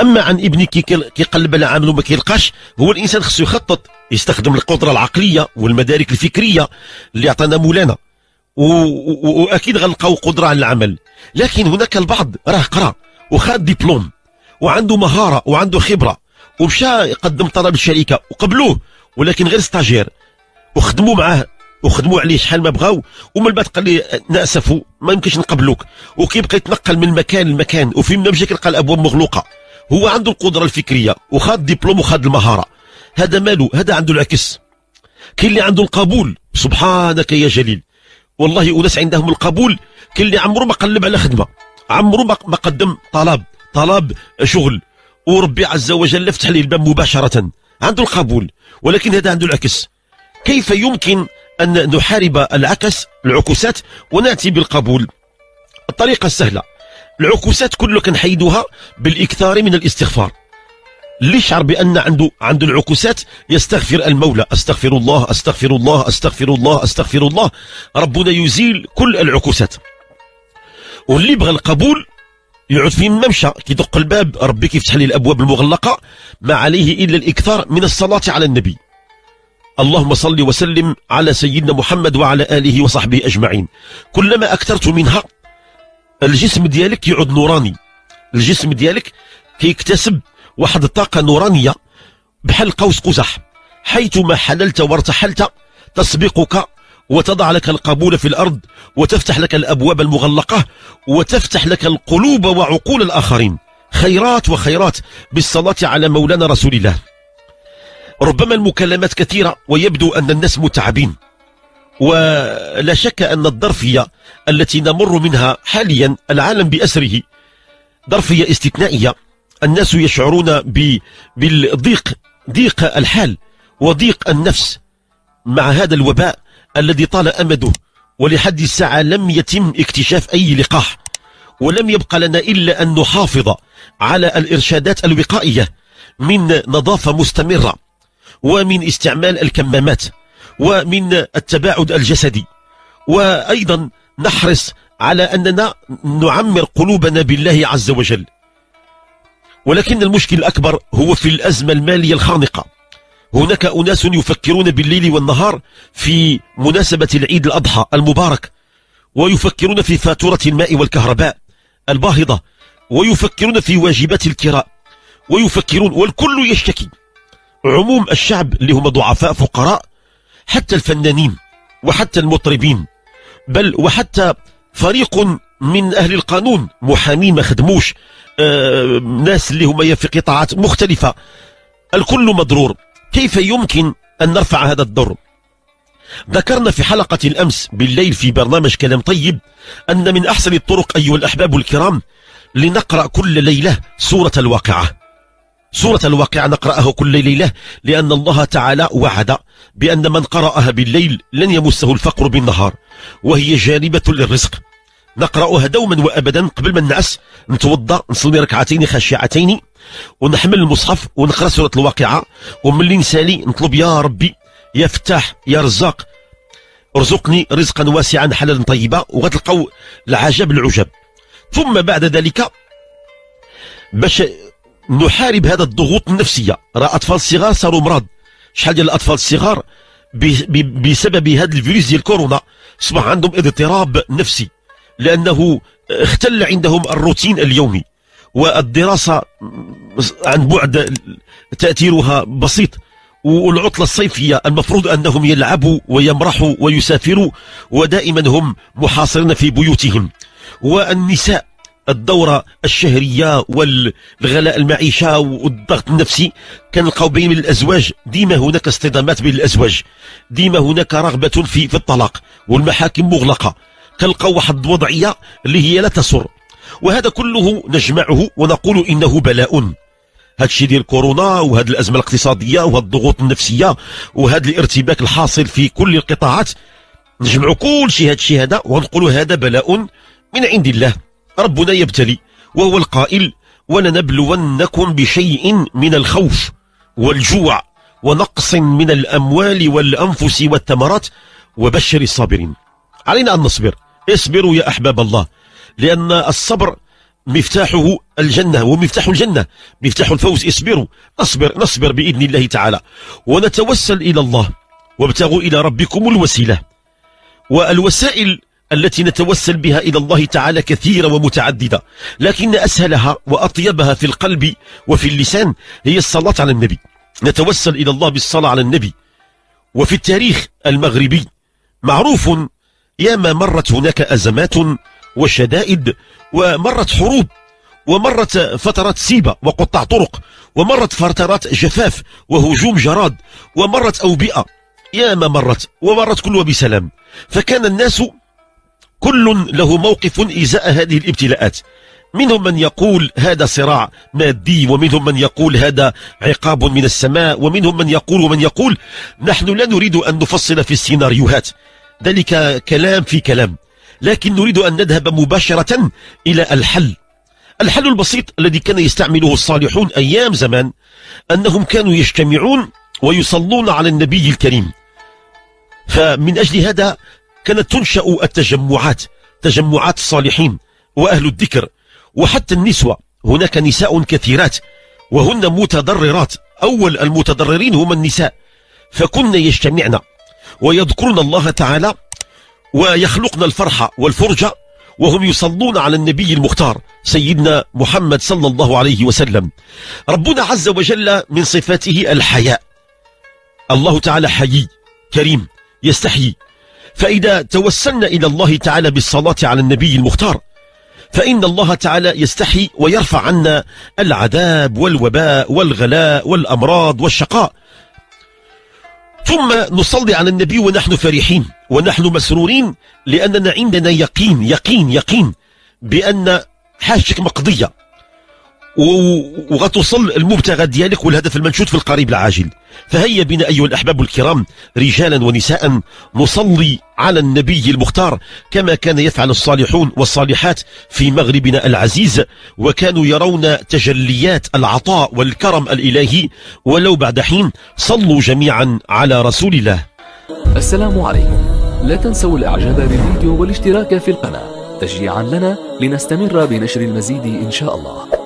أما عن ابنك كي كيقلب على عمل وما كيلقاش هو الإنسان خصو يخطط يستخدم القدرة العقلية والمدارك الفكرية اللي عطانا مولانا. وأكيد غنلقاو قدرة على العمل. لكن هناك البعض راه قرأ وخد دبلوم وعنده مهارة وعنده خبرة ومشى يقدم طلب الشركة وقبلوه ولكن غير ستاجير. وخدموا معاه وخدموا عليه شحال ما بغاو ومن بعد قال لي ناسفوا ما يمكنش نقبلوك. وكيبقى يتنقل من مكان لمكان. وفين ما مشى كيلقى الابواب مغلوقة. هو عنده القدرة الفكرية وخد دبلوم وخد المهارة. هذا ماله؟ هذا عنده العكس. كاين اللي عنده القبول. سبحانك يا جليل. والله أناس عندهم القبول. كاين اللي عمره ما قلب على خدمة. عمره ما قدم طلب. طلب شغل. وربي عز وجل فتح لي الباب مباشرة. عنده القبول. ولكن هذا عنده العكس. كيف يمكن أن نحارب العكس العكوسات ونأتي بالقبول؟ الطريقة السهلة. العكوسات كله كنحيدوها بالإكثار من الاستغفار. اللي يشعر بان عنده عنده العكوسات؟ يستغفر المولى. أستغفر الله أستغفر الله أستغفر الله أستغفر الله. ربنا يزيل كل العكوسات. واللي بغى القبول يعود فين ما مشى كيدق الباب ربي كيفتح لي الأبواب المغلقة. ما عليه إلا الإكثار من الصلاة على النبي. اللهم صل وسلم على سيدنا محمد وعلى آله وصحبه أجمعين. كلما أكثرت منها الجسم ديالك يعود نوراني. الجسم ديالك كيكتسب واحد الطاقة نورانية بحال قوس قزح. حيثما حللت وارتحلت تسبقك وتضع لك القبول في الأرض وتفتح لك الأبواب المغلقة وتفتح لك القلوب وعقول الآخرين. خيرات وخيرات بالصلاة على مولانا رسول الله. ربما المكالمات كثيرة ويبدو أن الناس متعبين. ولا شك أن الظرفية التي نمر منها حاليا العالم بأسره ظرفية استثنائية. الناس يشعرون بالضيق ضيق الحال وضيق النفس مع هذا الوباء الذي طال أمده. ولحد الساعة لم يتم اكتشاف أي لقاح. ولم يبقى لنا إلا أن نحافظ على الإرشادات الوقائية من نظافة مستمرة ومن استعمال الكمامات. ومن التباعد الجسدي. وأيضا نحرص على أننا نعمر قلوبنا بالله عز وجل. ولكن المشكل الأكبر هو في الأزمة المالية الخانقة. هناك أناس يفكرون بالليل والنهار في مناسبة العيد الأضحى المبارك ويفكرون في فاتورة الماء والكهرباء الباهظة ويفكرون في واجبات الكراء ويفكرون والكل يشتكي. عموم الشعب اللي هم ضعفاء فقراء حتى الفنانين وحتى المطربين بل وحتى فريق من أهل القانون محامين ما خدموش آه، ناس اللي هم في قطاعات مختلفة. الكل مضرور. كيف يمكن أن نرفع هذا الضر؟ ذكرنا في حلقة الأمس بالليل في برنامج كلام طيب أن من أحسن الطرق أيها الأحباب الكرام لنقرأ كل ليلة سورة الواقعة. سورة الواقعة نقرأها كل ليلة لأن الله تعالى وعد بأن من قرأها بالليل لن يمسه الفقر بالنهار وهي جانبة للرزق. نقرأها دوما وأبدا قبل ما ننعس نتوضأ نصلي ركعتين خاشعتين ونحمل المصحف ونقرأ سورة الواقعة ومن نسالي نطلب يا ربي يا فتاح يا رزاق ارزقني رزقا واسعا حلالا طيبا وغتلقوا العجب العجب. ثم بعد ذلك باش نحارب هذا الضغوط النفسية. راه أطفال الصغار صاروا مرض. شحال ديال الأطفال الصغار بسبب هذا الفيروس ديال كورونا أصبح عندهم اضطراب نفسي لأنه اختل عندهم الروتين اليومي والدراسة عن بعد تأثيرها بسيط والعطلة الصيفية المفروض أنهم يلعبوا ويمرحوا ويسافروا ودائما هم محاصرين في بيوتهم. والنساء الدورة الشهرية والغلاء المعيشة والضغط النفسي. كنلقاو بين الأزواج. ديما هناك اصطدامات بين الأزواج. ديما هناك رغبة في في الطلاق والمحاكم مغلقة. كنلقاو واحد الوضعية اللي هي لا تسر. وهذا كله نجمعه ونقول إنه بلاء. هذا الشيء ديال كورونا وهذه الأزمة الاقتصادية وهذه الضغوط النفسية وهذا الارتباك الحاصل في كل القطاعات. نجمعوا كل شيء الشيء هذا ونقولوا هذا بلاء من عند الله. ربنا يبتلي وهو القائل ولنبلونكم بشيء من الخوف والجوع ونقص من الأموال والأنفس والثمرات وبشر الصابرين. علينا أن نصبر. اصبروا يا أحباب الله لأن الصبر مفتاحه الجنة ومفتاح الجنة مفتاح الفوز. اصبروا نصبر نصبر بإذن الله تعالى. ونتوسل إلى الله وابتغوا إلى ربكم الوسيلة. والوسائل التي نتوسل بها إلى الله تعالى كثيرة ومتعددة لكن أسهلها وأطيبها في القلب وفي اللسان هي الصلاة على النبي. نتوسل إلى الله بالصلاة على النبي. وفي التاريخ المغربي معروف ياما مرت هناك أزمات وشدائد ومرت حروب ومرت فترات سيبة وقطع طرق ومرت فترات جفاف وهجوم جراد ومرت أوبئة ياما مرت ومرت كلها بسلام فكان الناس كل له موقف إزاء هذه الابتلاءات. منهم من يقول هذا صراع مادي ومنهم من يقول هذا عقاب من السماء ومنهم من يقول ومن يقول نحن لا نريد أن نفصل في السيناريوهات. ذلك كلام في كلام. لكن نريد أن نذهب مباشرة إلى الحل. الحل البسيط الذي كان يستعمله الصالحون أيام زمان أنهم كانوا يجتمعون ويصلون على النبي الكريم. فمن أجل هذا كانت تنشأ التجمعات تجمعات الصالحين وأهل الذكر وحتى النسوة هناك نساء كثيرات وهن متضررات أول المتضررين هم النساء فكن يجتمعن ويذكرن الله تعالى ويخلقن الفرحة والفرجة وهم يصلون على النبي المختار سيدنا محمد صلى الله عليه وسلم. ربنا عز وجل من صفاته الحياء. الله تعالى حيي كريم يستحيي. فإذا توسلنا إلى الله تعالى بالصلاة على النبي المختار فإن الله تعالى يستحي ويرفع عنا العذاب والوباء والغلاء والأمراض والشقاء. ثم نصلي على النبي ونحن فرحين ونحن مسرورين لأننا عندنا يقين يقين يقين بأن حاجتك مقضية. وغتوصل المبتغى ديالك والهدف المنشود في القريب العاجل. فهيا بنا أيها الأحباب الكرام رجالا ونساء نصلي على النبي المختار كما كان يفعل الصالحون والصالحات في مغربنا العزيز وكانوا يرون تجليات العطاء والكرم الإلهي ولو بعد حين. صلوا جميعا على رسول الله. السلام عليكم. لا تنسوا الإعجاب بالفيديو والاشتراك في القناة. تشجيعا لنا لنستمر بنشر المزيد إن شاء الله.